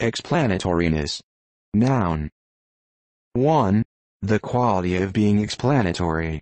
Explanatoriness. Noun. 1. The quality of being explanatory.